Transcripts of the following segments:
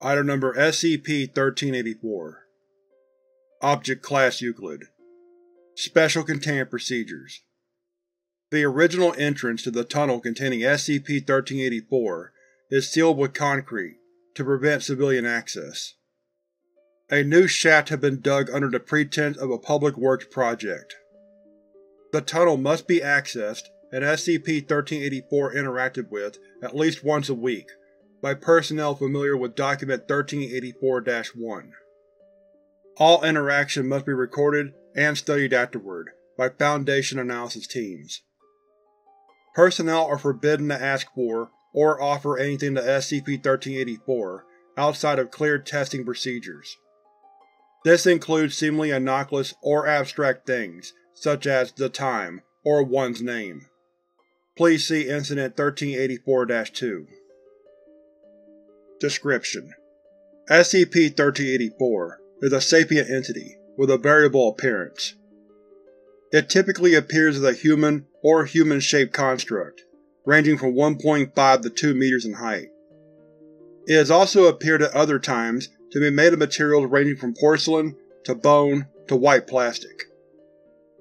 Item Number SCP-1384 Object Class Euclid Special Containment Procedures The original entrance to the tunnel containing SCP-1384 is sealed with concrete to prevent civilian access. A new shaft has been dug under the pretense of a public works project. The tunnel must be accessed and SCP-1384 interacted with at least once a week by personnel familiar with Document 1384-1. All interaction must be recorded and studied afterward by Foundation analysis teams. Personnel are forbidden to ask for or offer anything to SCP-1384 outside of cleared testing procedures. This includes seemingly innocuous or abstract things, such as the time or one's name. Please see Incident 1384-2. Description: SCP-1384 is a sapient entity with a variable appearance. It typically appears as a human or human-shaped construct, ranging from 1.5 to 2 meters in height. It has also appeared at other times to be made of materials ranging from porcelain to bone to white plastic.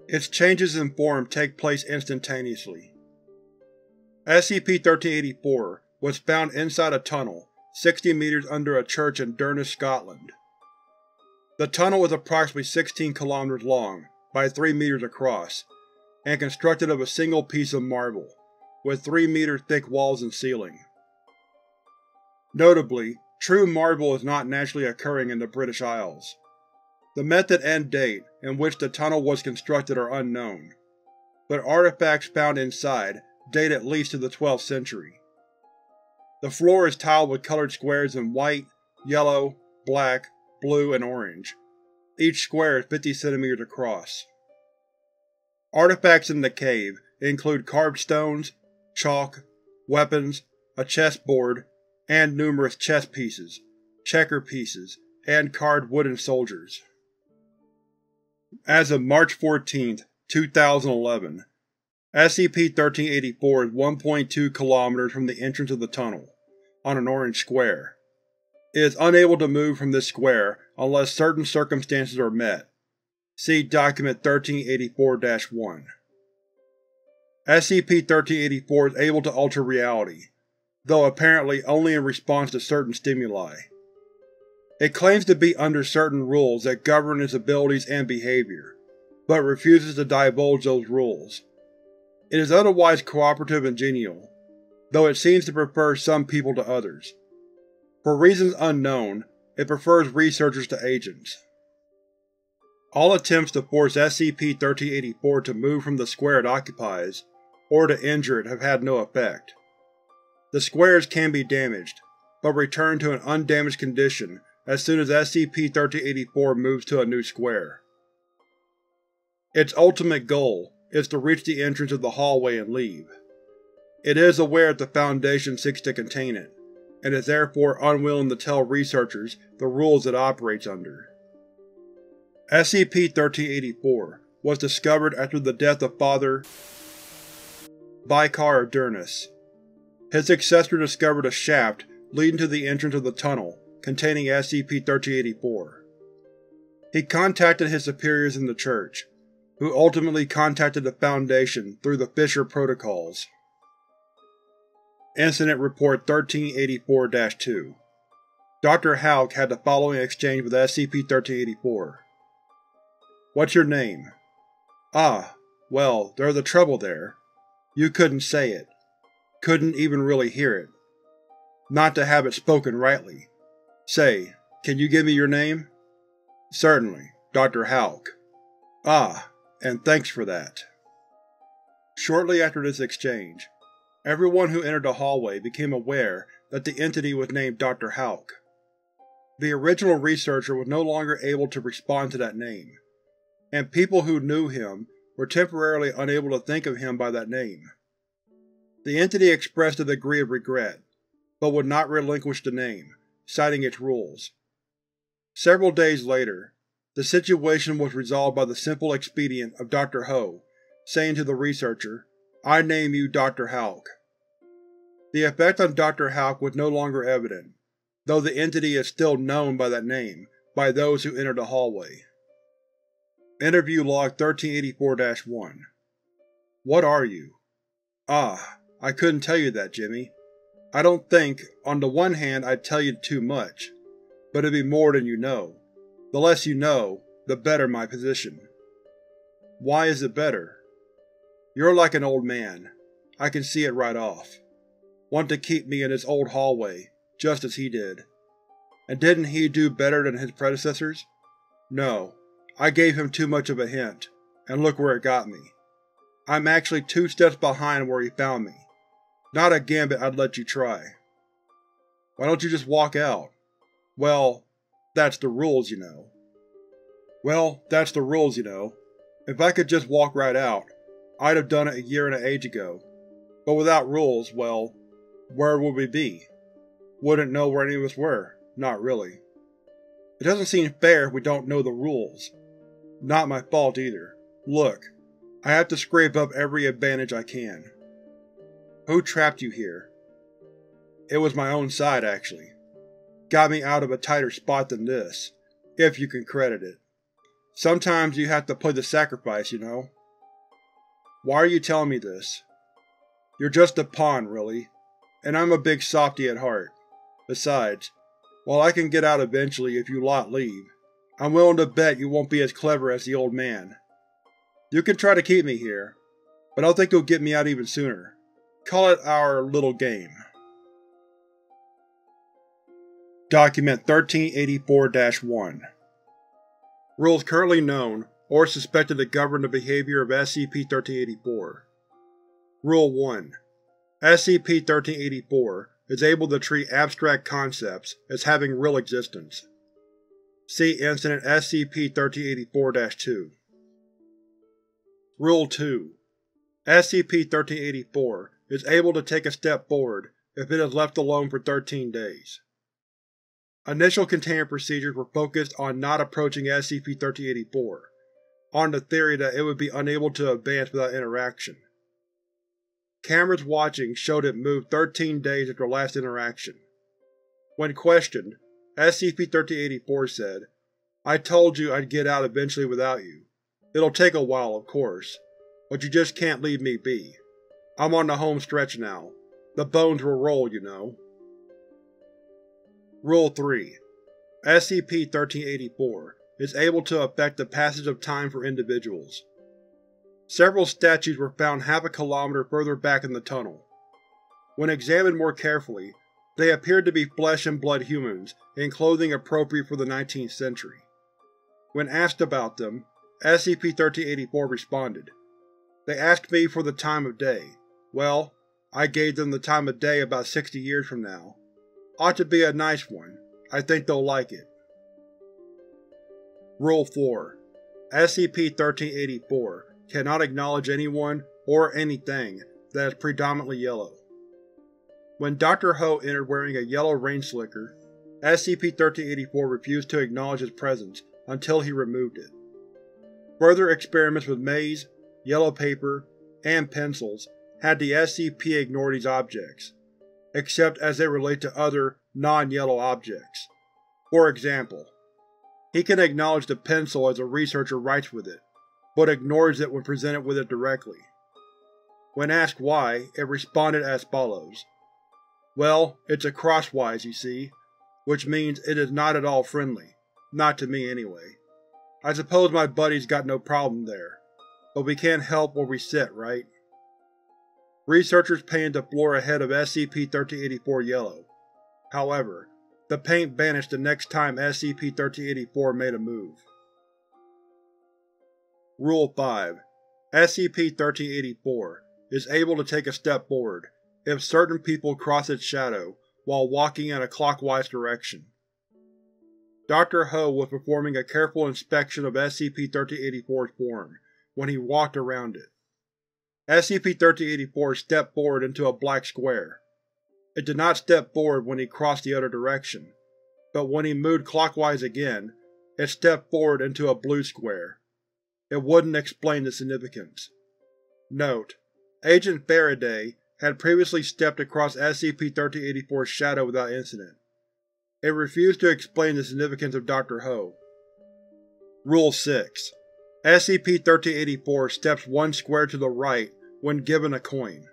Its changes in form take place instantaneously. SCP-1384 was found inside a tunnel 60 meters under a church in Durness, Scotland. The tunnel is approximately 16 kilometers long by 3 meters across, and constructed of a single piece of marble, with 3 meter thick walls and ceiling. Notably, true marble is not naturally occurring in the British Isles. The method and date in which the tunnel was constructed are unknown, but artifacts found inside date at least to the 12th century. The floor is tiled with colored squares in white, yellow, black, blue, and orange. Each square is 50 cm across. Artifacts in the cave include carved stones, chalk, weapons, a chessboard, and numerous chess pieces, checker pieces, and carved wooden soldiers. As of March 14, 2011, SCP-1384 is 1.2 km from the entrance of the tunnel, on an orange square. It is unable to move from this square unless certain circumstances are met. See Document 1384-1. SCP-1384 is able to alter reality, though apparently only in response to certain stimuli. It claims to be under certain rules that govern its abilities and behavior, but refuses to divulge those rules. It is otherwise cooperative and genial, though it seems to prefer some people to others. For reasons unknown, it prefers researchers to agents. All attempts to force SCP-1384 to move from the square it occupies, or to injure it have had no effect. The squares can be damaged, but return to an undamaged condition as soon as SCP-1384 moves to a new square. Its ultimate goal is to reach the entrance of the hallway and leave. It is aware that the Foundation seeks to contain it, and is therefore unwilling to tell researchers the rules it operates under. SCP-1384 was discovered after the death of Father Bykar of Durness. His successor discovered a shaft leading to the entrance of the tunnel containing SCP-1384. He contacted his superiors in the Church, who ultimately contacted the Foundation through the Fisher Protocols. Incident Report 1384-2 Dr. Hauk had the following exchange with SCP-1384. What's your name? Ah, well, there's a trouble there. You couldn't say it. Couldn't even really hear it. Not to have it spoken rightly. Say, can you give me your name? Certainly, Dr. Hauk. Ah, and thanks for that. Shortly after this exchange, everyone who entered the hallway became aware that the entity was named Dr. Hauk. The original researcher was no longer able to respond to that name, and people who knew him were temporarily unable to think of him by that name. The entity expressed a degree of regret, but would not relinquish the name, citing its rules. Several days later, the situation was resolved by the simple expedient of Dr. Ho saying to the researcher, I name you Dr. Hauk. The effect on Dr. Hauk was no longer evident, though the entity is still known by that name by those who enter the hallway. Interview Log 1384-1 What are you? Ah, I couldn't tell you that, Jimmy. I don't think, on the one hand, I'd tell you too much, but it'd be more than you know. The less you know, the better my position. Why is it better? You're like an old man. I can see it right off. Want to keep me in this old hallway, just as he did. And didn't he do better than his predecessors? No, I gave him too much of a hint, and look where it got me. I'm actually two steps behind where he found me. Not a gambit I'd let you try. Why don't you just walk out? Well, that's the rules, you know. Well, that's the rules, you know. If I could just walk right out, I'd have done it a year and an age ago. But without rules, well, where would we be? Wouldn't know where any of us were. Not really. It doesn't seem fair if we don't know the rules. Not my fault either. Look, I have to scrape up every advantage I can. Who trapped you here? It was my own side, actually. Got me out of a tighter spot than this, if you can credit it. Sometimes you have to play the sacrifice, you know. Why are you telling me this? You're just a pawn, really, and I'm a big softy at heart. Besides, while I can get out eventually if you lot leave, I'm willing to bet you won't be as clever as the old man. You can try to keep me here, but I think you'll get me out even sooner. Call it our little game. Document 1384-1 Rules currently known or suspected to govern the behavior of SCP-1384 Rule 1 SCP-1384 is able to treat abstract concepts as having real existence. See Incident SCP-1384-2 Rule 2 SCP-1384 is able to take a step forward if it is left alone for 13 days. Initial containment procedures were focused on not approaching SCP-1384, on the theory that it would be unable to advance without interaction. Cameras watching showed it moved 13 days after last interaction. When questioned, SCP-1384 said, I told you I'd get out eventually without you. It'll take a while, of course, but you just can't leave me be. I'm on the home stretch now. The bones will roll, you know. Rule 3 SCP-1384 is able to affect the passage of time for individuals. Several statues were found half a kilometer further back in the tunnel. When examined more carefully, they appeared to be flesh and blood humans in clothing appropriate for the 19th century. When asked about them, SCP-1384 responded, They asked me for the time of day. Well, I gave them the time of day about 60 years from now. Ought to be a nice one. I think they'll like it. Rule 4 SCP-1384 cannot acknowledge anyone or anything that is predominantly yellow. When Dr. Ho entered wearing a yellow rain slicker, SCP-1384 refused to acknowledge his presence until he removed it. Further experiments with maize, yellow paper, and pencils had the SCP ignore these objects, except as they relate to other, non-yellow objects. For example, he can acknowledge the pencil as a researcher writes with it, but ignores it when presented with it directly. When asked why, it responded as follows. Well, it's a crosswise, you see, which means it is not at all friendly. Not to me, anyway. I suppose my buddy's got no problem there, but we can't help where we sit, right? Researchers painted the floor ahead of SCP-1384 yellow. However, the paint vanished the next time SCP-1384 made a move. Rule 5 SCP-1384 is able to take a step forward if certain people cross its shadow while walking in a clockwise direction. Dr. Ho was performing a careful inspection of SCP-1384's form when he walked around it. SCP-1384 stepped forward into a black square. It did not step forward when he crossed the other direction, but when he moved clockwise again, it stepped forward into a blue square. It wouldn't explain the significance. Note: Agent Faraday had previously stepped across SCP-1384's shadow without incident. It refused to explain the significance of Dr. Ho. Rule 6. SCP-1384 steps one square to the right when given a coin.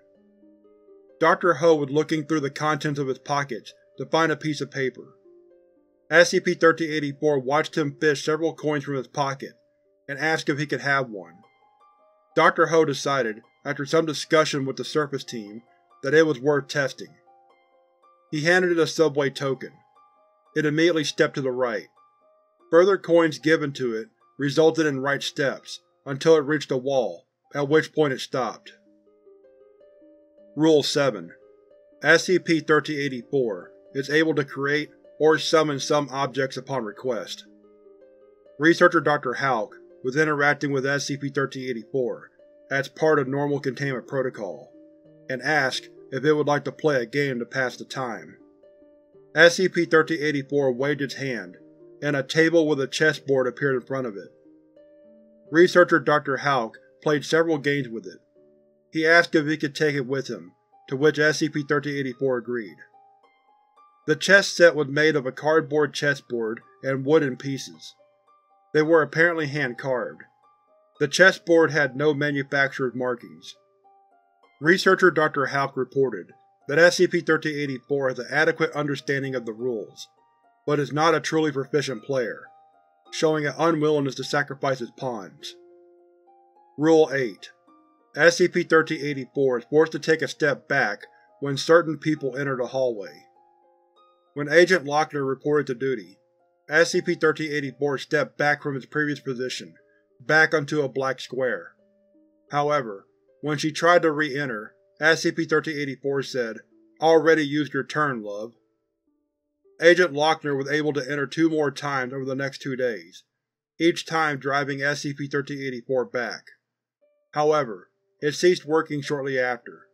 Dr. Ho was looking through the contents of his pockets to find a piece of paper. SCP-1384 watched him fish several coins from his pocket, and asked if he could have one. Dr. Ho decided, after some discussion with the surface team, that it was worth testing. He handed it a subway token. It immediately stepped to the right. Further coins given to it resulted in right steps, until it reached a wall, at which point it stopped. Rule 7. SCP-1384 is able to create or summon some objects upon request. Researcher Dr. Hauk was interacting with SCP-1384 as part of normal containment protocol, and asked if it would like to play a game to pass the time. SCP-1384 waved its hand, and a table with a chessboard appeared in front of it. Researcher Dr. Hauk played several games with it. He asked if he could take it with him, to which SCP-1384 agreed. The chess set was made of a cardboard chessboard and wooden pieces. They were apparently hand-carved. The chessboard had no manufacturer's markings. Researcher Dr. Hauk reported that SCP-1384 has an adequate understanding of the rules, but is not a truly proficient player, showing an unwillingness to sacrifice its pawns. Rule 8 SCP-1384 is forced to take a step back when certain people enter the hallway. When Agent Lochner reported to duty, SCP-1384 stepped back from its previous position, back onto a black square. However, when she tried to re-enter, SCP-1384 said, Already used your turn, love. Agent Lochner was able to enter two more times over the next two days, each time driving SCP-1384 back. However, it ceased working shortly after.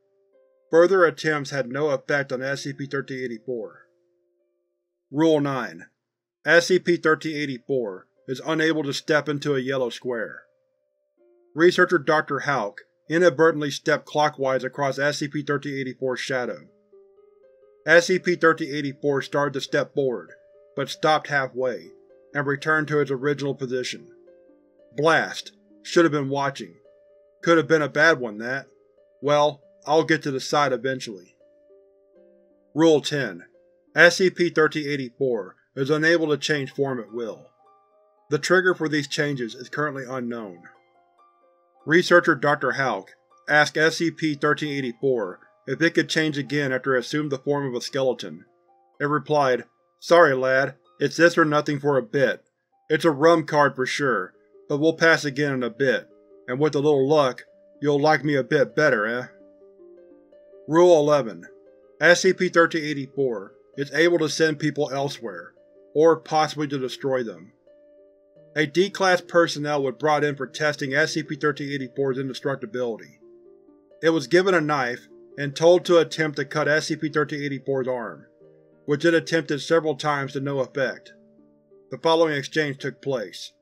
Further attempts had no effect on SCP-1384. Rule 9 SCP-1384 is unable to step into a yellow square. Researcher Dr. Hauk inadvertently stepped clockwise across SCP-1384's shadow. SCP-1384 started to step forward, but stopped halfway, and returned to its original position. Blast! Should have been watching. Could have been a bad one, that. Well, I'll get to the side eventually. Rule 10. SCP-1384 is unable to change form at will. The trigger for these changes is currently unknown. Researcher Dr. Hauk asked SCP-1384 if it could change again after it assumed the form of a skeleton. It replied, Sorry lad, it's this or nothing for a bit. It's a rum card for sure, but we'll pass again in a bit, and with a little luck, you'll like me a bit better, eh? Rule 11 SCP-1384 is able to send people elsewhere, or possibly to destroy them. A D-Class personnel was brought in for testing SCP-1384's indestructibility. It was given a knife and told to attempt to cut SCP-1384's arm, which it attempted several times to no effect. The following exchange took place.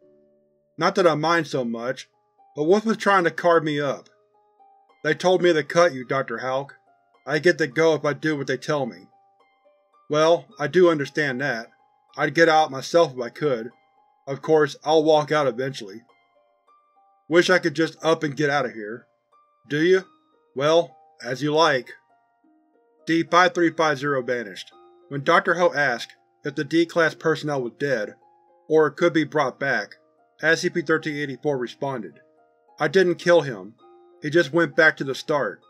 Not that I mind so much, but what was trying to carve me up? They told me to cut you, Dr. Hauk. I get to go if I do what they tell me. Well, I do understand that. I'd get out myself if I could. Of course, I'll walk out eventually. Wish I could just up and get out of here. Do you? Well, as you like. D-5350 vanished. When Dr. Ho asked if the D-Class personnel was dead, or could be brought back, SCP-1384 responded, I didn't kill him. He just went back to the start.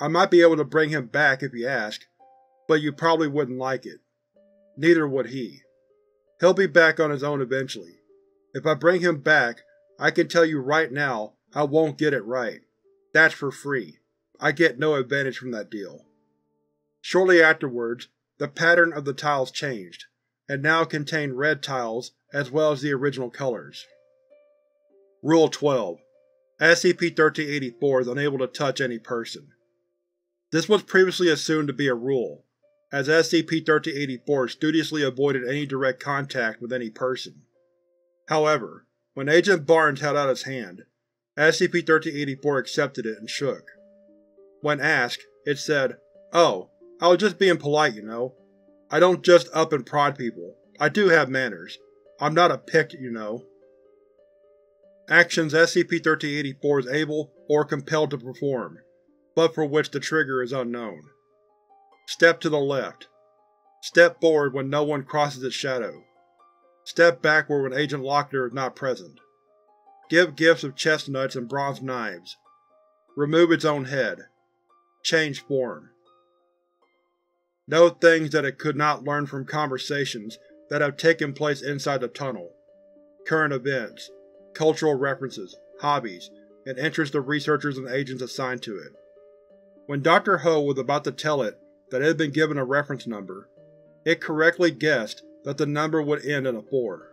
I might be able to bring him back if you ask, but you probably wouldn't like it. Neither would he. He'll be back on his own eventually. If I bring him back, I can tell you right now I won't get it right. That's for free. I get no advantage from that deal. Shortly afterwards, the pattern of the tiles changed, and now contained red tiles as well as the original colors. Rule 12. SCP-1384 is unable to touch any person. This was previously assumed to be a rule, as SCP-1384 studiously avoided any direct contact with any person. However, when Agent Barnes held out his hand, SCP-1384 accepted it and shook. When asked, it said, Oh, I was just being polite, you know. I don't just up and prod people. I do have manners. I'm not a pick, you know. Actions SCP-1384 is able or compelled to perform, but for which the trigger is unknown. Step to the left. Step forward when no one crosses its shadow. Step backward when Agent Lochner is not present. Give gifts of chestnuts and bronze knives. Remove its own head. Change form. Know things that it could not learn from conversations that have taken place inside the tunnel. Current events, cultural references, hobbies, and interests of researchers and agents assigned to it. When Dr. Ho was about to tell it that it had been given a reference number, it correctly guessed that the number would end in a 4.